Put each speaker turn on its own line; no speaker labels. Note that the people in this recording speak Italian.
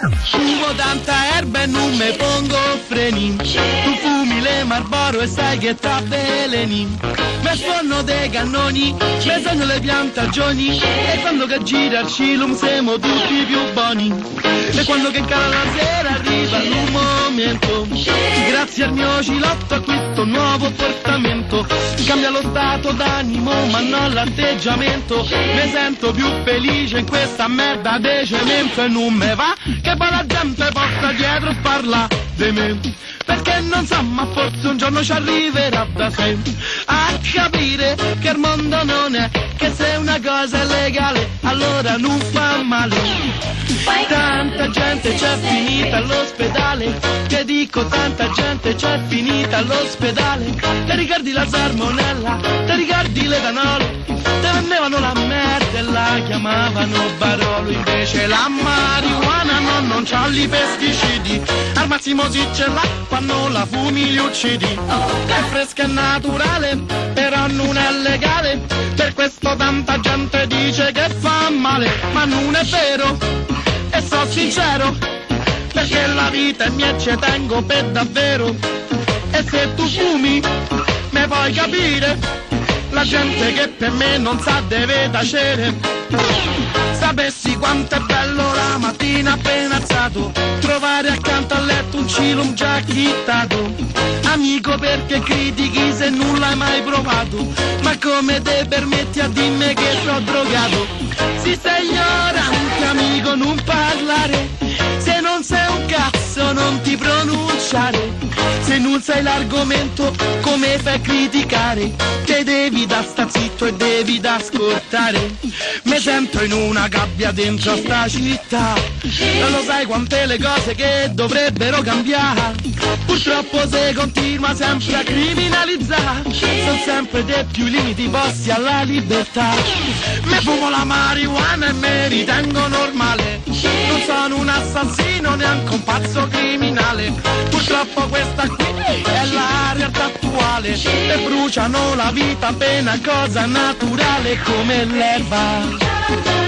Fumo tanta erba e non me pongo freni. Tu fumi le Marlboro e sai che t'avveleni Me sfonno dei cannoni, me segno le piantagioni. E quando che gira il cilum siamo tutti più buoni. E quando che cala la sera arriva un momento Grazie al mio cilotto acquisto un nuovo portamento. Cambia lo stato d'animo ma non l'atteggiamento. Mi sento più felice in questa merda di cemento. E non me va che poi la gente porta dietro e parla di me. Perché non sa ma forse un giorno ci arriverà da sé. A capire che il mondo non è che se una cosa è legale allora non fa male tanta gente c'è finita all'ospedale che dico tanta gente c'è finita all'ospedale ti ricordi la salmonella ti ricordi l'etanolo te vendevano la merda e la chiamavano Barolo. Invece la marijuana no, non c'ha i pesticidi. Al massimo si ce l'ha quando la fumi li uccidi. È fresca e naturale però non è legale. Per questo tanta gente dice che fa male ma non è vero sincero perché la vita è mia ci tengo per davvero. E se tu fumi me puoi capire la gente che per me non sa deve tacere. Sapessi quanto è bello la mattina appena alzato trovare accanto al letto un cilum già chittato amico perché critichi se non l'hai mai provato? Ma come te permetti a dirmi che sono drogato? Si sei ignorante amico non parlare. Se non sei un cazzo non ti pronunciare se non sai l'argomento come fai a criticare? Te devi da sta zitto e devi da ascoltare. Mi sento in una gabbia dentro sta città. Non lo sai quante le cose che dovrebbero cambiare. Purtroppo se continua sempre a criminalizzare sono sempre dei più limiti posti alla libertà. Me fumo la marijuana e me ritengo normale non sono un assassino neanche un pazzo criminale. Purtroppo questa qui è la realtà attuale. E bruciano la vita appena cosa naturale come l'erba